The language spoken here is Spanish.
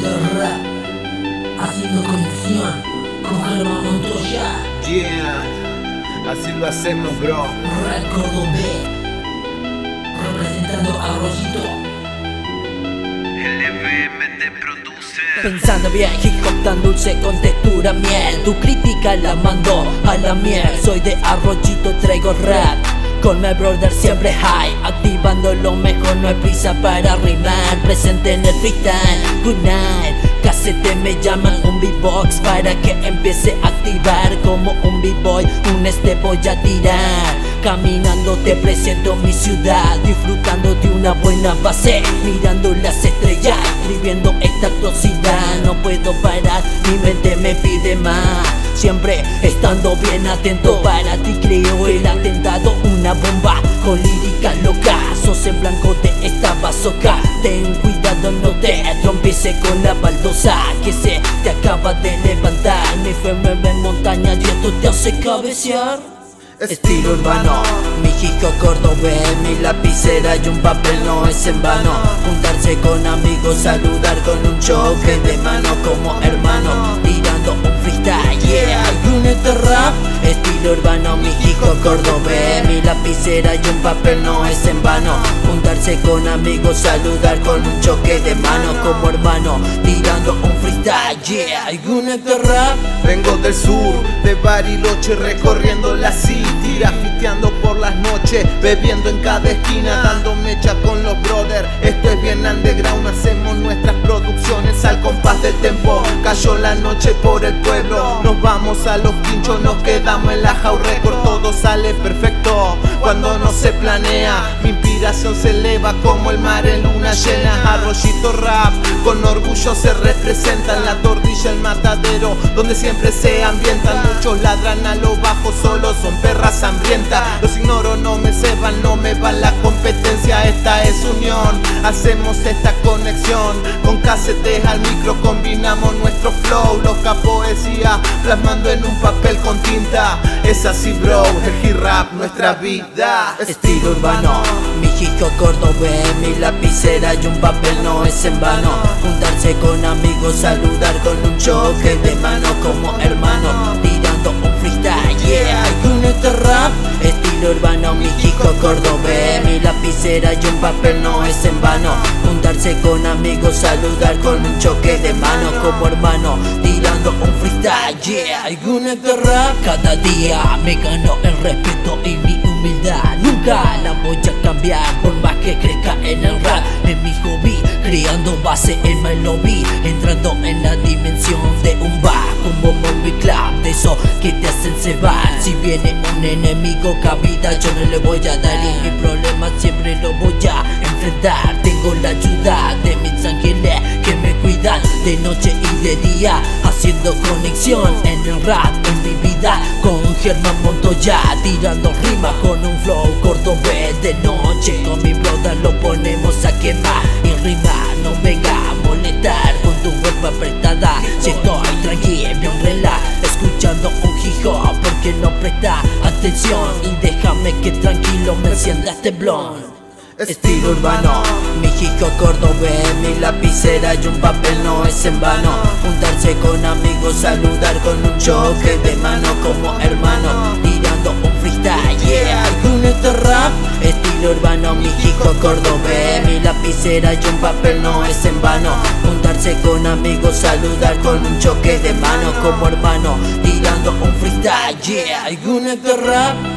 del rap, haciendo conexión con Germán Montoya. Yeah, así lo hacemos, bro. Red Cordobé, representando a Rosito. LVM te produce. Pensando bien, hip hop tan dulce con textura miel Tu crítica la mando a la miel Soy de arrochito, traigo rap con my brother siempre high no hay prisa para rimar Presente en el freestyle, good night. Casete me llaman un beatbox Para que empiece a activar Como un b-boy, un este voy a tirar. Caminando te presento mi ciudad Disfrutando de una buena base. Mirando las estrellas Escribiendo esta atrocidad. No puedo parar, mi mente me pide más. Siempre estando bien atento Para ti creo el atentado Una bomba con lírica loca. Sos en blanco de esta bazooka. Ten cuidado no te trompiece con la baldosa Que se te acaba de levantar. Mi mueve en montaña y esto te hace cabecear. Estilo urbano, mi hijo cordobés, mi lapicera y un papel no es en vano. Juntarse con amigos, saludar con un choque de mano como hermano. Tirando lapicera y un papel no es en vano Juntarse con amigos, saludar con un choque de mano como hermano Tirando un freestyle, yeah, y un este rap Vengo del sur, de Bariloche, recorriendo la city, grafiteando por las noches, bebiendo en cada esquina, dando mecha con los brothers. Esto es bien underground, hacemos nuestras producciones al compás del tempo. Cayó la noche por el pueblo, nos vamos a los pinchos, nos quedamos en la Jau Record, todo sale perfecto cuando no se planea. Mi inspiración se eleva como el mar en luna llena. Arroyito rap, con orgullo se representa en la tordilla el matadero, donde siempre se ambientan. Muchos ladran a lo bajo, solo son perras hambrientas. Los ignoro, no me ceban, no me va la competencia. Esta hacemos esta conexión. Con casetes al micro combinamos nuestro flow, loca poesía, plasmando en un papel con tinta. Es así, bro, el hip rap, nuestra vida. Estilo urbano, mi hijo cordobés, mi lapicera y un papel no es en vano Juntarse con amigos, saludar con un choque de mano como hermano Tirando un freestyle, yeah, y un rap Estilo urbano, mi hijo cordobés, mi lapicera y un papel no es en vano. Juntarse con amigos, saludar con un choque de mano. Como hermano Tirando un freestyle, yeah, y un Cada día. Me gano el respeto y mi humildad. Nunca la voy a cambiar por más que crezca en el rap. En mi hobby, creando base en my lobby. Entrando en la dimensión de un bar Club, de eso que te hacen cebar Si viene un enemigo cabida yo no le voy a dar. Y mi problema siempre lo voy a enfrentar. Tengo la ayuda de mis ángeles que me cuidan de noche y de día Haciendo conexión en el rap, en mi vida Con Germán Montoya tirando rima con un flow cordobés de noche. Con mi brother lo ponemos a quemar Y rima no venga Que tranquilo me encienda este blond Estilo urbano, mi hijo cordobés, mi lapicera y un papel no es en vano. Juntarse con amigos, saludar con un choque de mano como hermano Tirando un freestyle, yeah, rap Estilo urbano, mi hijo cordobés, mi lapicera y un papel no es en vano. Juntarse con amigos, saludar con un choque de mano como hermano Tirando un freestyle, yeah, rap